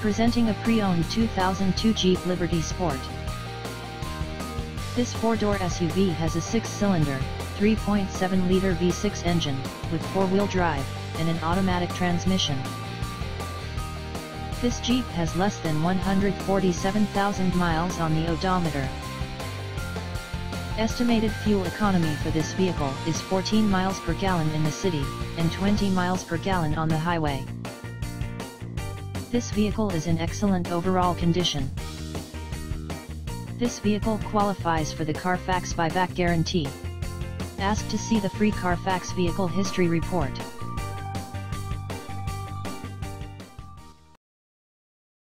Presenting a pre-owned 2002 Jeep Liberty Sport. This four-door SUV has a six-cylinder, 3.7-liter V6 engine, with four-wheel drive, and an automatic transmission. This Jeep has less than 147,000 miles on the odometer. Estimated fuel economy for this vehicle is 14 miles per gallon in the city, and 20 miles per gallon on the highway. This vehicle is in excellent overall condition. This vehicle qualifies for the Carfax buyback guarantee. Ask to see the free Carfax vehicle history report.